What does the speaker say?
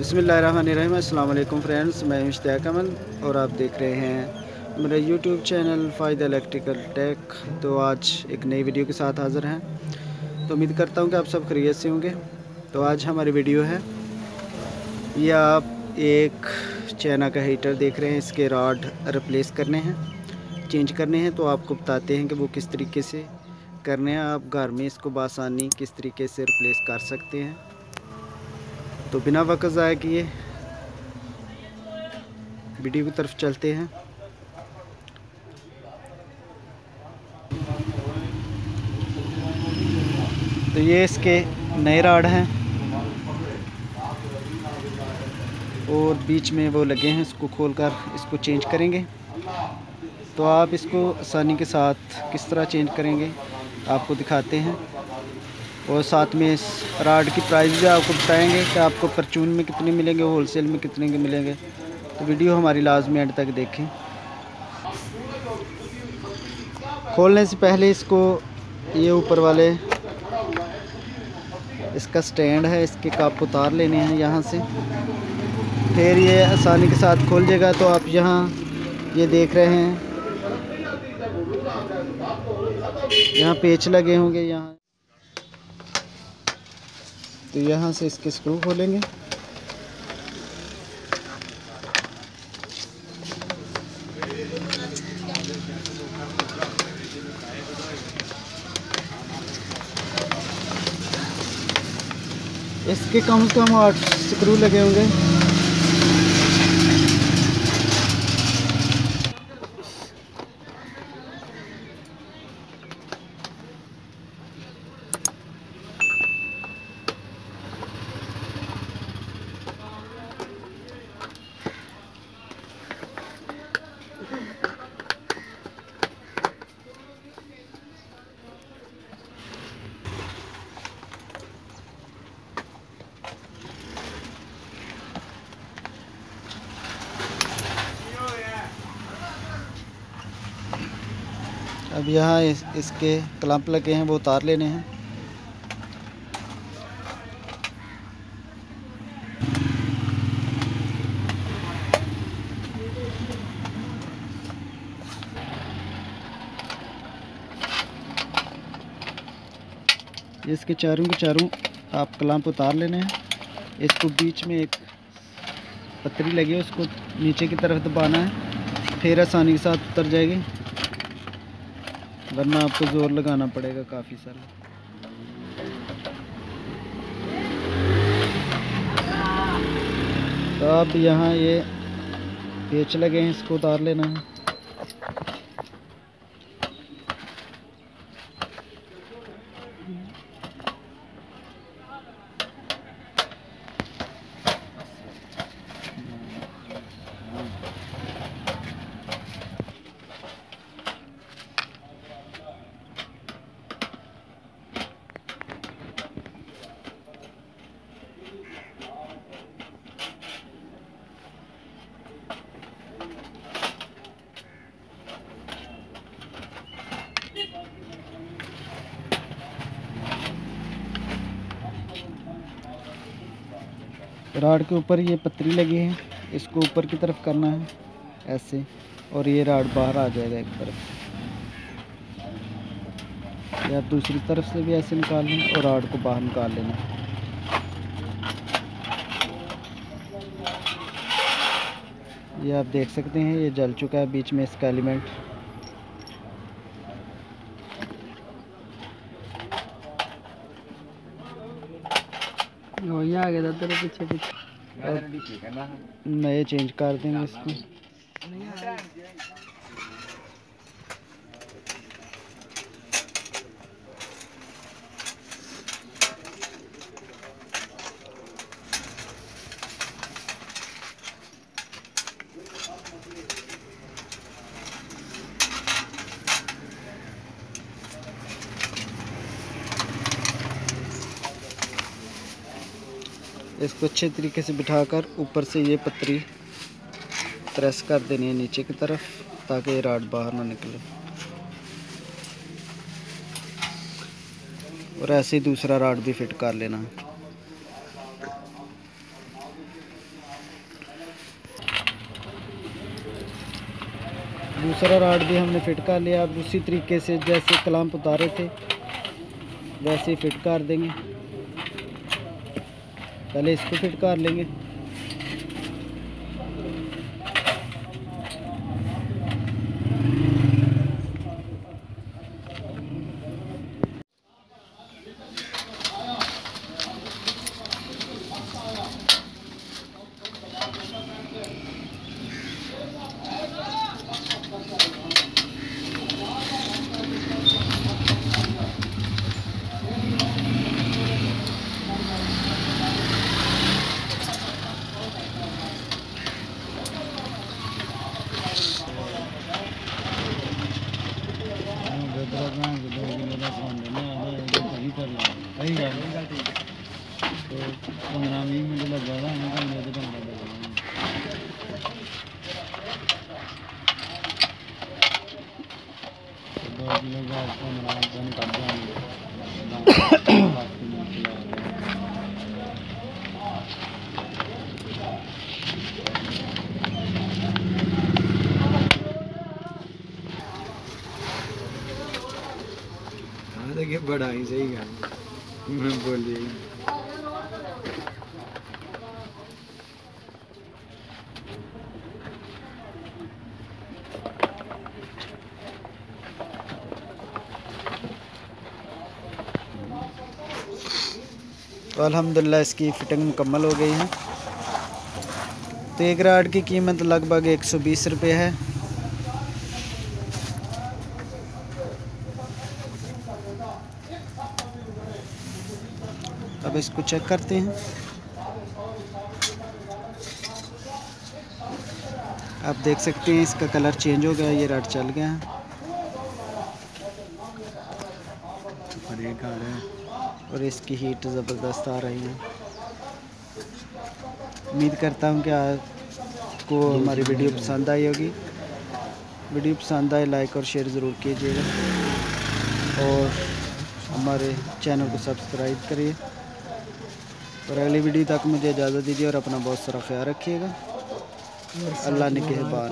بسم اللہ الرحمن الرحیم، السلام علیکم فرینڈز، میں اشتیاق امن اور آپ دیکھ رہے ہیں میرا یوٹیوب چینل فائدہ الیکٹریکل ٹیک۔ تو آج ایک نئی ویڈیو کے ساتھ حاضر ہیں۔ تو امید کرتا ہوں کہ آپ سب خرید سے ہوں گے۔ تو آج ہماری ویڈیو ہے۔ یہ آپ ایک چائنا کا ہیٹر دیکھ رہے ہیں۔ اس کے راڈ ریپلیس کرنے ہیں، چینج کرنے ہیں۔ تو آپ کو بتاتے ہیں کہ وہ کس طریقے سے کرنے ہیں۔ آپ گھر میں اس کو بآسانی کس طریقے سے ریپلیس کر سکتے ہیں۔ تو بنا وقت ضائع کیے۔ ویڈیو کی طرف چلتے ہیں۔ تو یہ اس کے نئے راڈ ہیں۔ اور بیچ میں وہ لگے ہیں، اس کو کھول کر اس کو چینج کریں گے۔ تو آپ اس کو آسانی کے ساتھ کس طرح چینج کریں گے، آپ کو دکھاتے ہیں۔ اور ساتھ میں اس راڈ کی پرائز بھی آپ کو بتائیں گے کہ آپ کو پرچون میں کتنے ملیں گے، ہول سیل میں کتنے کے ملیں گے۔ تو ویڈیو ہماری لازمی اینڈ تک دیکھیں۔ کھولنے سے پہلے اس کو یہ اوپر والے، اس کا سٹینڈ ہے، اس کے کاپ اتار لینے ہیں یہاں سے۔ پھر یہ آسانی کے ساتھ کھول جائے گا تو آپ یہاں یہ دیکھ رہے ہیں۔ یہاں پیچ لگے ہوں گے، یہاں۔ تو یہاں سے اس کے سکرو کھولیں گے۔ اس کے کم سے کم آٹھ سکرو لگے ہوں گے۔ اب یہاں اس کے کلمپ لگے ہیں، وہ اتار لینے ہیں۔ اس کے چاروں کے چاروں آپ کلمپ اتار لینے ہیں۔ اس کو بیچ میں ایک پتری لگی ہے، اس کو نیچے کی طرف دبانا ہے، پھر آسانی کے ساتھ اتر جائے گی۔ ورنہ آپ کو زور لگانا پڑے گا کافی سارا تو اب یہاں یہ پیچ لگے ہیں، اس کو اتار لینا ہے۔ راڈ کے اوپر یہ پتری لگی ہے۔ اس کو اوپر کی طرف کرنا ہے، ایسے۔ اور یہ راڈ باہر آ جائے گا ایک طرف۔ یا دوسری طرف سے بھی ایسے نکال لیں اور راڈ کو باہر نکال لینا۔ یہ آپ دیکھ سکتے ہیں، یہ جل چکا ہے بیچ میں اس کا ایلیمنٹ پیچھے پیچھے۔ نئے چینج کر دیں گے اس کو۔ اس کو اچھے طریقے سے بٹھا کر اوپر سے یہ پتری پریس کر دینی ہے نیچے کی طرف تاکہ یہ راڈ باہر نہ نکلے۔ اور ایسے ہی دوسرا راڈ بھی فٹ کر لینا۔ ہے دوسرا راڈ بھی ہم نے فٹ کر لیا۔ اب اسی طریقے سے جیسے کلام اتارے تھے، ویسے ہی فٹ کر دیں گے۔ پہلے اس کو فٹ کر لیں گے۔ بڑا صحیح گل میں بولی تو الحمدللہ اس کی فٹنگ مکمل ہو گئی ہے۔ تو ایک راڈ کی قیمت لگ بھگ ایک سو بیس روپے ہے۔ اب اس کو چیک کرتے ہیں۔ آپ دیکھ سکتے ہیں اس کا کلر چینج ہو گیا یہ راڈ چل گیا ہے۔ اور اس کی ہیٹ زبردست آ رہی ہے۔ امید کرتا ہوں کہ آپ کو ہماری ویڈیو پسند آئی ہوگی۔ ویڈیو پسند آئے لائک اور شیئر ضرور کیجیے گا۔ اور ہمارے چینل کو سبسکرائب کریے۔ اور اگلی ویڈیو تک مجھے اجازت دیجیے اور اپنا بہت سارا خیال رکھیے گا۔ اللہ نے کہ بار